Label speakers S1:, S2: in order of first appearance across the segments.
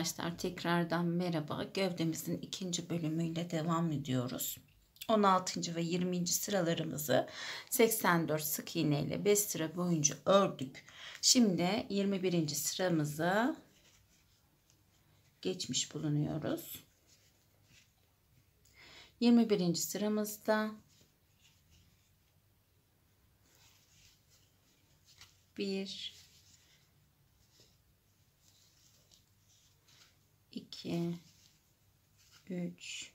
S1: arkadaşlar tekrardan merhaba. Gövdemizin ikinci bölümüyle devam ediyoruz. 16. ve 20. sıralarımızı 84 sık iğne ile 5 sıra boyunca ördük. Şimdi 21. sıramızı geçmiş bulunuyoruz. 21. sıramızda bir 2 3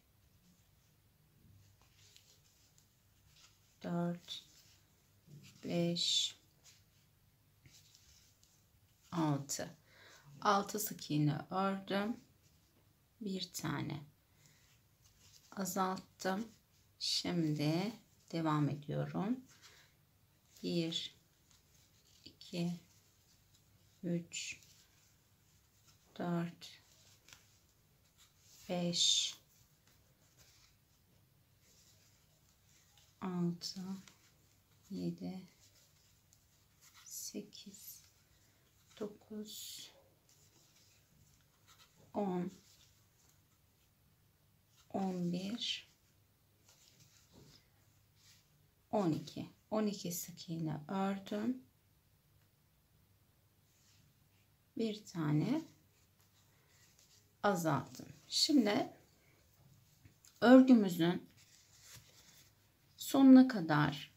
S1: 4 5 6 6 sık iğne ördüm. Bir tane. Azalttım. Şimdi devam ediyorum. 1 2 3 4 5 6 7 8 9 10 11 12 12 sık iğne ördüm. Bir tane azalttım Şimdi örgümüzün sonuna kadar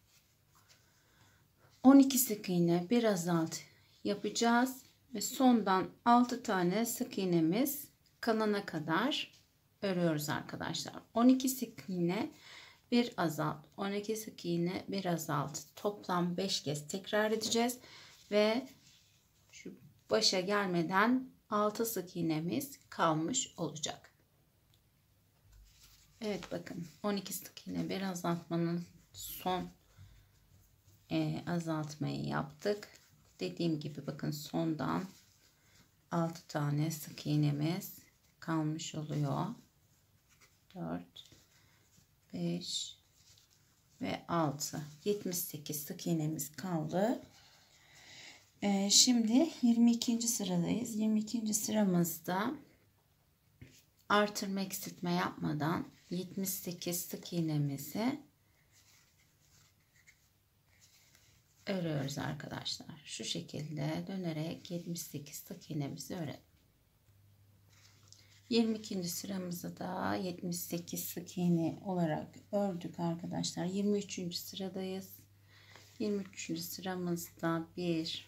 S1: 12 sık iğne bir azalt yapacağız ve sondan 6 tane sık iğnemiz kalana kadar örüyoruz arkadaşlar. 12 sık iğne bir azalt 12 sık iğne bir azalt toplam 5 kez tekrar edeceğiz ve şu başa gelmeden 6 sık iğnemiz kalmış olacak. Evet bakın 12 sık iğne bir azaltmanın son e, azaltmayı yaptık. Dediğim gibi bakın sondan 6 tane sık iğnemiz kalmış oluyor. 4 5 ve 6 78 sık iğnemiz kaldı. Ee, şimdi 22. sıradayız. 22. sıramızda artırma eksiltme yapmadan 78 sık iğnemizi örüyoruz arkadaşlar. Şu şekilde dönerek 78 sık iğnemizi örelim. 22. sıramızı da 78 sık iğne olarak ördük arkadaşlar. 23. sıradayız. 23. sıramızda 1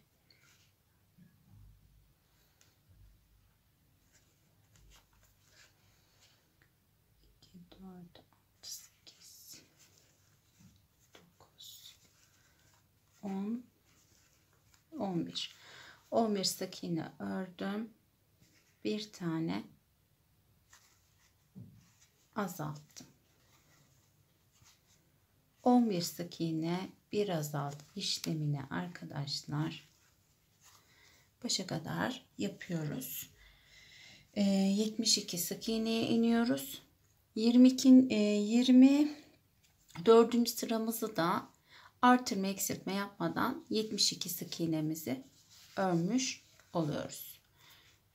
S1: 10 11 11 sık iğne ördüm. Bir tane azalttım. 11 sık iğne bir azalt işlemini arkadaşlar başa kadar yapıyoruz. Ee, e, 72 sık iğneye iniyoruz. 22 e, 24. sıramızı da artırma eksiltme yapmadan 72 sık iğnemizi örmüş oluyoruz.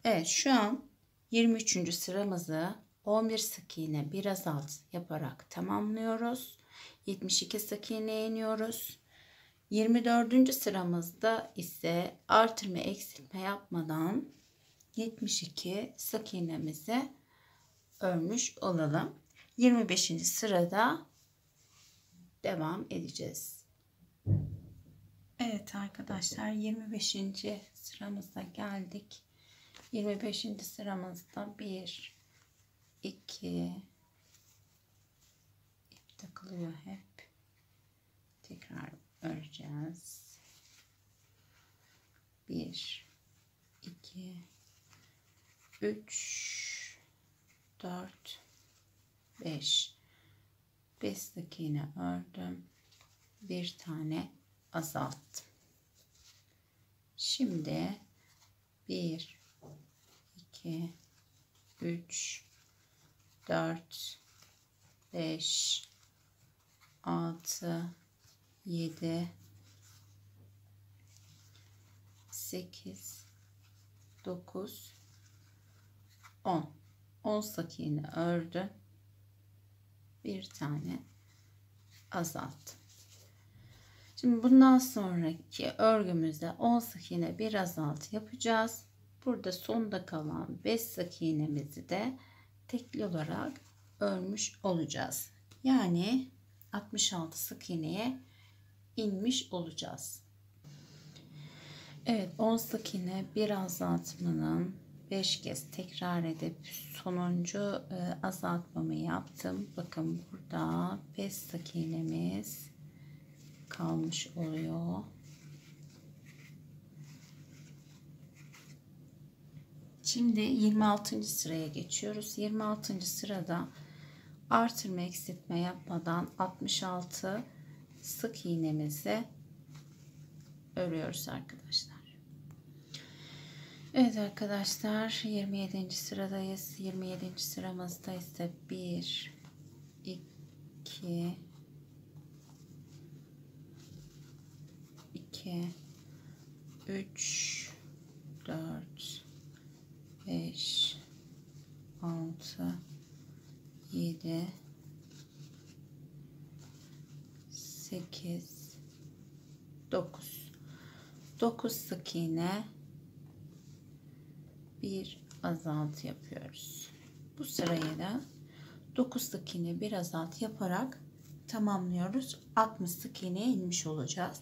S1: Evet şu an 23. sıramızı 11 sık iğne bir azalt yaparak tamamlıyoruz. 72 sık iğne iniyoruz. 24. sıramızda ise artırma eksiltme yapmadan 72 sık iğnemizi örmüş olalım. 25. sırada devam edeceğiz. Evet arkadaşlar 25. sıramıza geldik. 25. sıramızda 1 2 ip takılıyor hep. Tekrar öreceğiz. 1 2 3 4 5 5 sık ördüm. Bir tane azalttım. Şimdi 1 2 3 4 5 6 7 8 9 10 10 sık iğne ördüm bir tane azalttım şimdi bundan sonraki örgümüzde 10 sık iğne bir azalt yapacağız. Burada sonda kalan 5 sık iğnemizi de tekli olarak örmüş olacağız. Yani 66 sık iğneye inmiş olacağız. Evet 10 sık iğne bir azaltmanın 5 kez tekrar edip sonuncu e, azaltmamı yaptım. Bakın burada 5 sık iğnemiz kalmış oluyor. Şimdi 26. sıraya geçiyoruz. 26. sırada artırma eksiltme yapmadan 66 sık iğnemizi örüyoruz arkadaşlar. Evet arkadaşlar 27. sıradayız. 27. sıramızda ise 1 2 2 3 4 5 6 7 8 9 9 sık iğne bir azaltı yapıyoruz. Bu sırayı da 9 sık iğne bir azaltı yaparak tamamlıyoruz. 60 sık iğneye inmiş olacağız.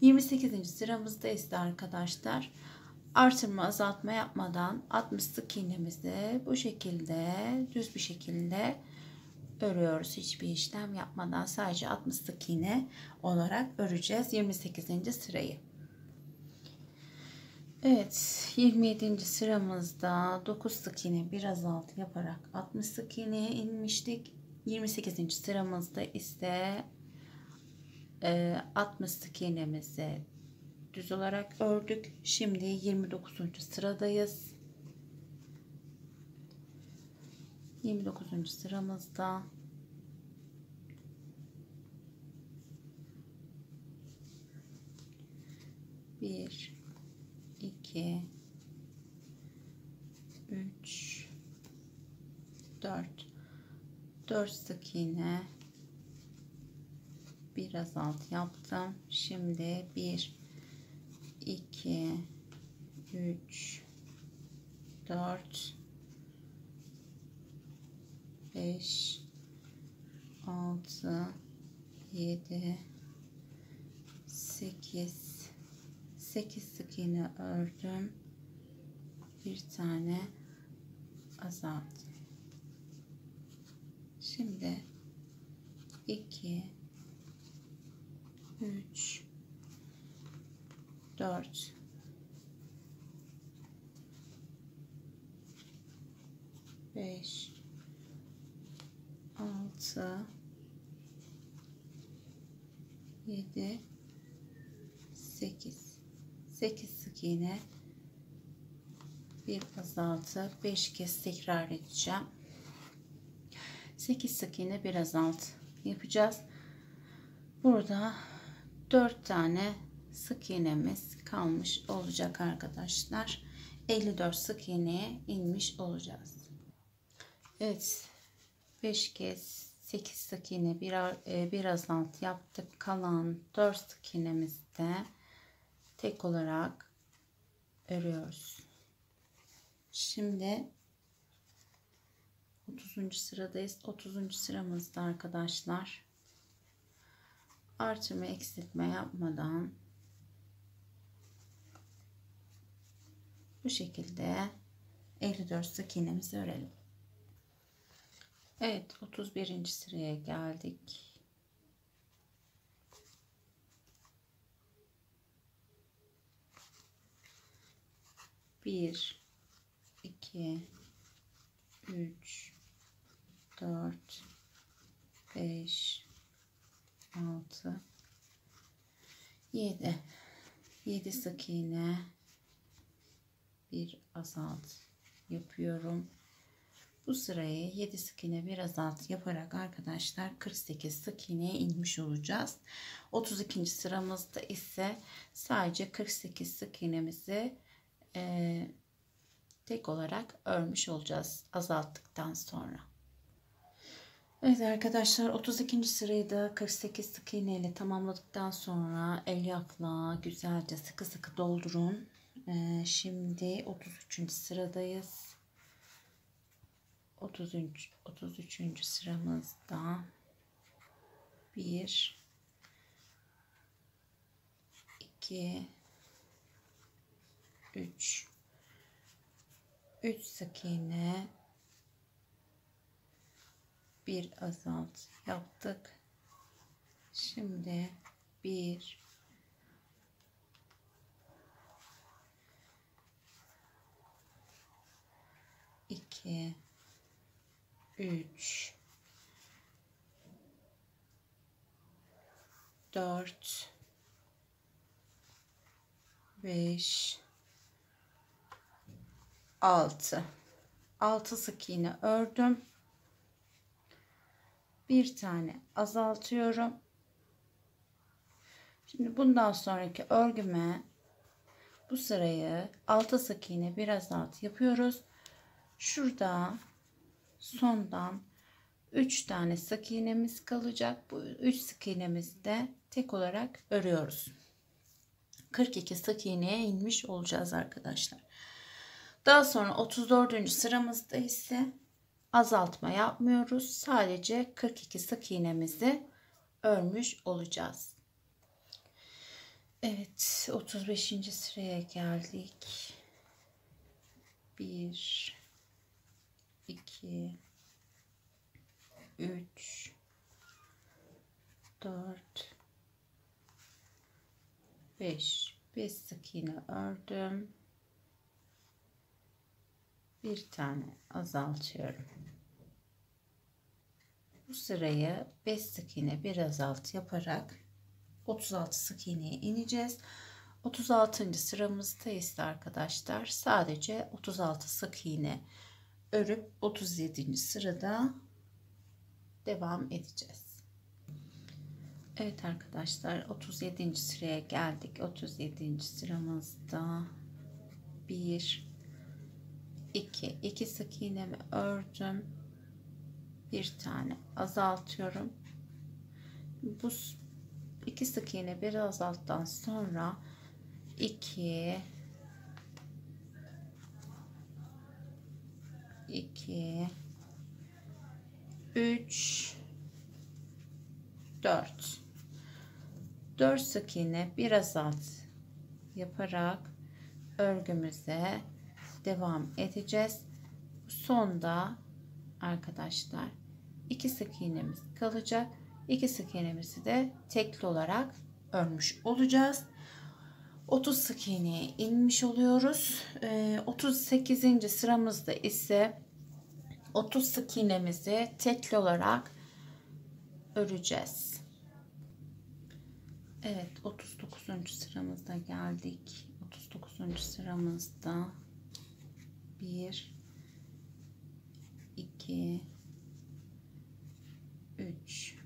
S1: 28. sıramızda ise arkadaşlar artırma azaltma yapmadan 60 sık iğnemizi bu şekilde düz bir şekilde örüyoruz. Hiçbir işlem yapmadan sadece 60 sık iğne olarak öreceğiz 28. sırayı. Evet 27. sıramızda 9 sık iğne bir azaltı yaparak 60 sık iğneye inmiştik. 28. sıramızda ise 60 e, sık iğnemizi düz olarak ördük. Şimdi 29. sıradayız. 29. sıramızda bir 2 3 4 4 sık iğne biraz alt yaptım şimdi 1 2 3 4 5 6 7 8 8 sık iğne ördüm. Bir tane azalttım. Şimdi 2 3 4 5 6 7 8 8 sık iğne. Bir azaltı 5 kez tekrar edeceğim. 8 sık iğne bir azaltı yapacağız. Burada 4 tane sık iğnemiz kalmış olacak arkadaşlar 54 sık iğneye inmiş olacağız Evet 5 kez 8 sık iğne bir, e, bir azaltı yaptık kalan 4 sık iğnemizde tek olarak örüyoruz. Şimdi 30. sıradayız. 30. sıramızda arkadaşlar artırma eksiltme yapmadan bu şekilde 54 sık örelim. Evet 31. sıraya geldik. 1 2 3 4 5 6 7 7 sık iğne bir azalt yapıyorum. Bu sırayı 7 sık iğne bir azalt yaparak arkadaşlar 48 sık iğneye inmiş olacağız. 32. sıramızda ise sadece 48 sık iğnemizi e, tek olarak örmüş olacağız azalttıktan sonra. Evet arkadaşlar 32. sırayı da 48 sık iğne ile tamamladıktan sonra elyafla güzelce sıkı sıkı doldurun. Ee, şimdi 33. sıradayız. 33. 33. sıramızda 1 2 3 3 sık iğne bir azalt yaptık. Şimdi bir. İki. Üç. Dört. Beş. Altı. Altı sık iğne ördüm bir tane azaltıyorum. Şimdi bundan sonraki örgüme bu sırayı 6 sık iğne bir azalt yapıyoruz. Şurada sondan 3 tane sık iğnemiz kalacak. Bu 3 sık iğnemizi de tek olarak örüyoruz. 42 sık iğneye inmiş olacağız arkadaşlar. Daha sonra 34. sıramızda ise azaltma yapmıyoruz. Sadece 42 sık iğnemizi örmüş olacağız. Evet 35. sıraya geldik. 1 2 3 4 5 5 sık iğne ördüm bir tane azaltıyorum. Bu sırayı 5 sık iğne bir azalt yaparak 36 sık iğneye ineceğiz. 36. sıramızda ise arkadaşlar sadece 36 sık iğne örüp 37. sırada devam edeceğiz. Evet arkadaşlar 37. sıraya geldik. 37. sıramızda 1 2 2 sık iğnemi ördüm bir tane. Azaltıyorum. Bu iki sık iğne bir azalttan sonra 2 2 3 4 4 sık iğne bir azalt yaparak örgümüze devam edeceğiz. Sonda arkadaşlar iki sık iğnemiz kalacak. İki sık iğnemizi de tekli olarak örmüş olacağız. 30 sık iğneye inmiş oluyoruz. 38. Ee, sıramızda ise 30 sık iğnemizi tekli olarak öreceğiz. Evet 39. sıramızda geldik. 39. sıramızda 1 2 3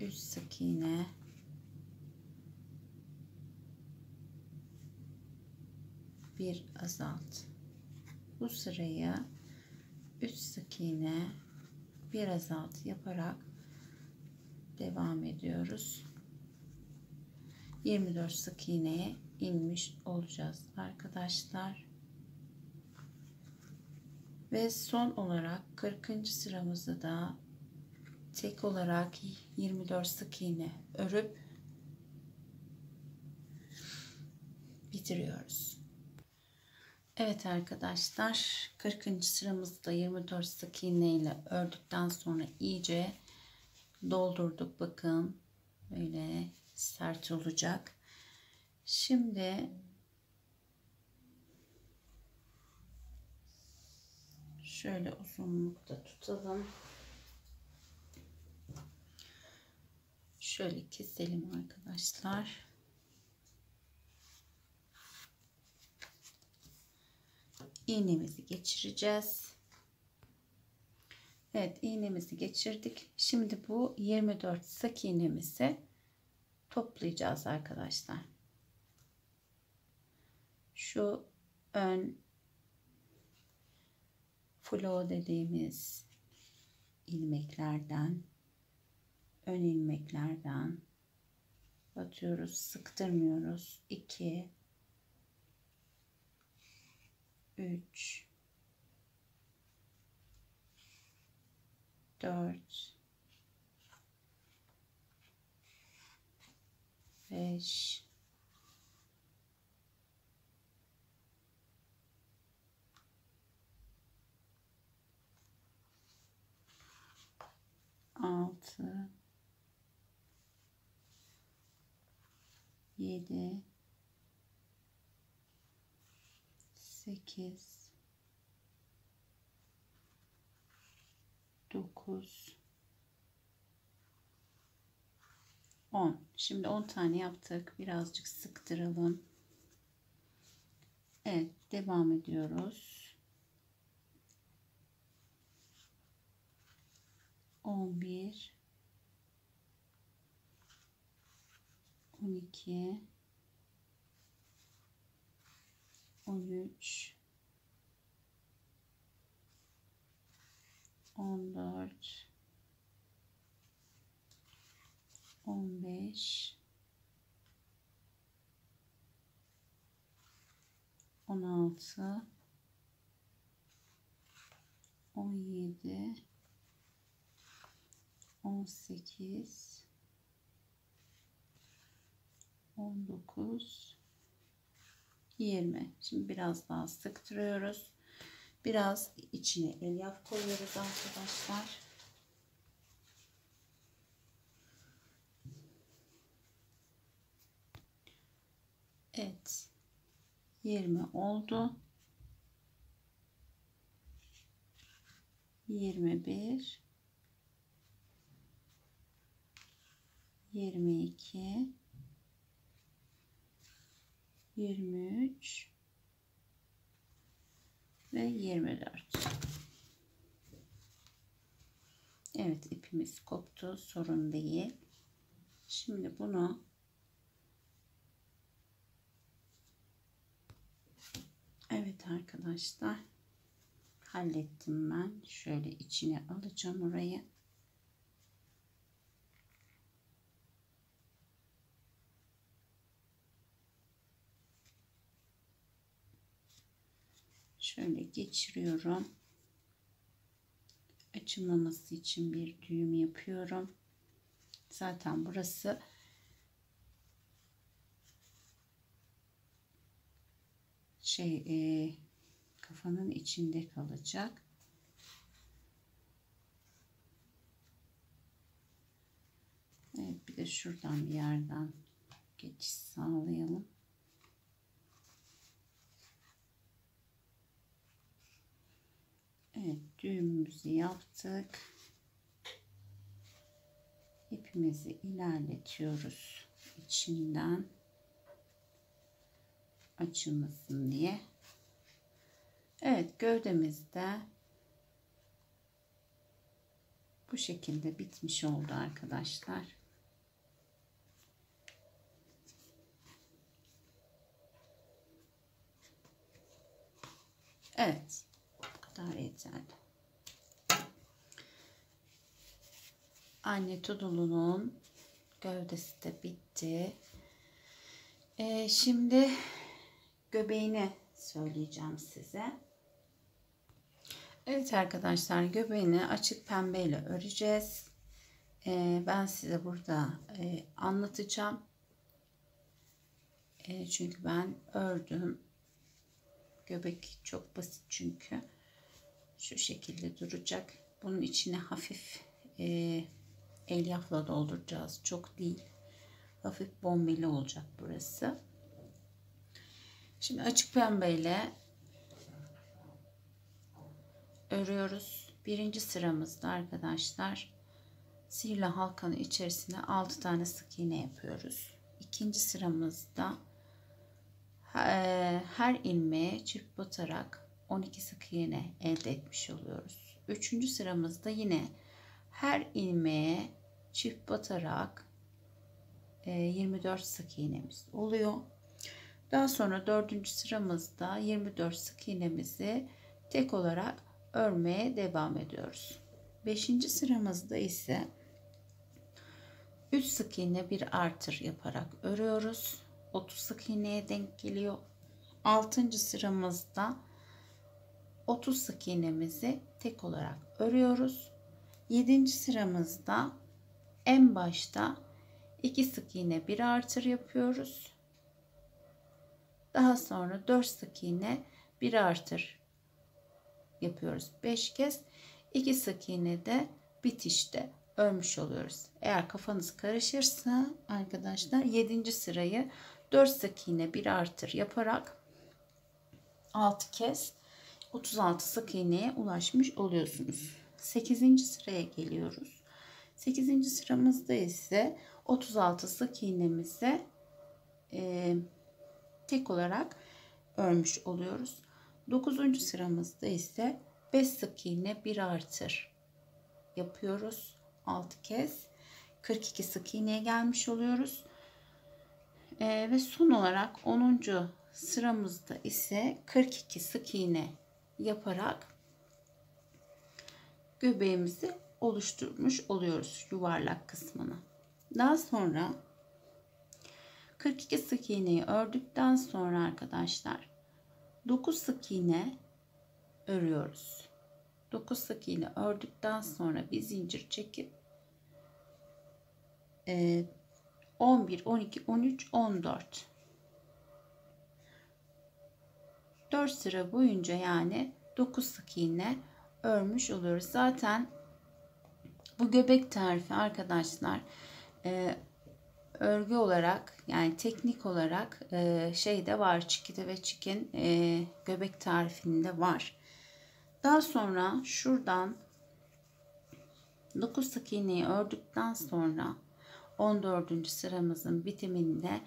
S1: 3 sık iğne. Bir azalt. Bu sırayı 3 sık iğne bir azalt yaparak devam ediyoruz. 24 sık iğneye inmiş olacağız arkadaşlar ve son olarak 40. sıramızda da tek olarak 24 sık iğne örüp bitiriyoruz. Evet arkadaşlar 40. sıramızda 24 sık iğne ile ördükten sonra iyice doldurduk bakın böyle sert olacak. Şimdi şöyle uzunlukta tutalım. Şöyle keselim arkadaşlar. iğnemizi geçireceğiz. Evet iğnemizi geçirdik. Şimdi bu 24 sık iğnemizi toplayacağız arkadaşlar. Şu ön flow dediğimiz ilmeklerden ön ilmeklerden batıyoruz sıktırmıyoruz. 2 3 4 5 altı. Yedi. Sekiz. Dokuz. On. Şimdi on tane yaptık. Birazcık sıktıralım. Evet devam ediyoruz 11 12 13 14 15 16 17 18 19 20 şimdi biraz daha sıktırıyoruz. Biraz içine elyaf koyuyoruz arkadaşlar. Evet. 20 oldu. 21 22 23 ve 24 Evet ipimiz koptu sorun değil. Şimdi bunu Evet arkadaşlar hallettim ben. Şöyle içine alacağım orayı şöyle geçiriyorum. Açılmaması için bir düğüm yapıyorum. Zaten burası şey e, kafanın içinde kalacak. Evet bir de şuradan bir yerden geçiş sağlayalım. Evet düğümümüzü yaptık. İpimizi ilerletiyoruz içinden açılmasın diye. Evet gövdemizde bu şekilde bitmiş oldu arkadaşlar. Evet kadar yeterli. Anne tudulunun gövdesi de bitti. Ee, şimdi göbeğini söyleyeceğim size. Evet arkadaşlar göbeğini açık pembeyle öreceğiz. Ee, ben size burada e, anlatacağım. E, çünkü ben ördüm. Göbek çok basit çünkü şu şekilde duracak. Bunun içine hafif e, elyafla dolduracağız. Çok değil. Hafif bombeli olacak burası. Şimdi açık pembeyle örüyoruz. Birinci sıramızda arkadaşlar sihirli halkanın içerisine 6 tane sık iğne yapıyoruz. İkinci sıramızda her ilmeğe çift batarak 12 sık iğne elde etmiş oluyoruz. Üçüncü sıramızda yine her ilmeğe çift batarak 24 e, sık iğnemiz oluyor. Daha sonra dördüncü sıramızda 24 sık iğnemizi tek olarak örmeye devam ediyoruz. Beşinci sıramızda ise 3 sık iğne bir artır yaparak örüyoruz. 30 sık iğneye denk geliyor. 6. sıramızda 30 sık iğnemizi tek olarak örüyoruz. 7. sıramızda en başta 2 sık iğne bir artır yapıyoruz. Daha sonra 4 sık iğne bir artır yapıyoruz 5 kez. 2 sık iğne de bitişte örmüş oluyoruz. Eğer kafanız karışırsa arkadaşlar 7. sırayı 4 sık iğne bir artır yaparak 6 kez 36 sık iğneye ulaşmış oluyorsunuz. 8. sıraya geliyoruz. 8. sıramızda ise 36 sık iğnemizi e, tek olarak örmüş oluyoruz. 9. sıramızda ise 5 sık iğne bir artır yapıyoruz. 6 kez 42 sık iğneye gelmiş oluyoruz. Ee, ve son olarak 10. sıramızda ise 42 sık iğne yaparak göbeğimizi oluşturmuş oluyoruz yuvarlak kısmını. Daha sonra 42 sık iğneyi ördükten sonra arkadaşlar 9 sık iğne örüyoruz. 9 sık iğne ördükten sonra bir zincir çekip 11, 12, 13, 14 4 sıra boyunca yani 9 sık iğne örmüş oluyoruz. Zaten bu göbek tarifi arkadaşlar e, örgü olarak yani teknik olarak e, şeyde var çikide ve çikin e, göbek tarifinde var. Daha sonra şuradan 9 sık iğneyi ördükten sonra 14. sıramızın bitiminde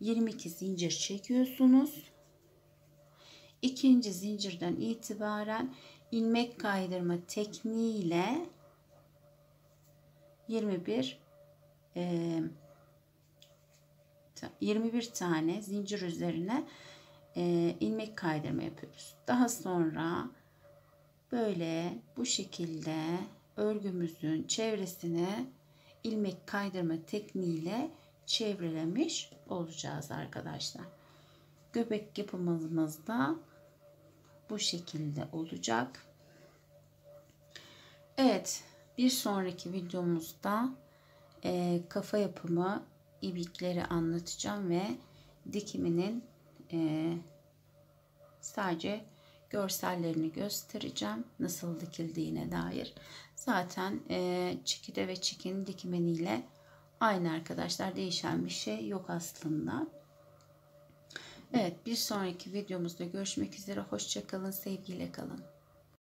S1: 22 zincir çekiyorsunuz. İkinci zincirden itibaren ilmek kaydırma tekniğiyle 21 e, 21 tane zincir üzerine e, ilmek kaydırma yapıyoruz. Daha sonra böyle bu şekilde örgümüzün çevresini ilmek kaydırma tekniğiyle çevrelemiş olacağız arkadaşlar. Göbek yapımımız da bu şekilde olacak. Evet bir sonraki videomuzda e, kafa yapımı ibikleri anlatacağım ve dikiminin e, sadece görsellerini göstereceğim. Nasıl dikildiğine dair. Zaten e, çikide ve çikin dikimeniyle aynı arkadaşlar. Değişen bir şey yok aslında. Evet bir sonraki videomuzda görüşmek üzere. Hoşçakalın. Sevgiyle kalın.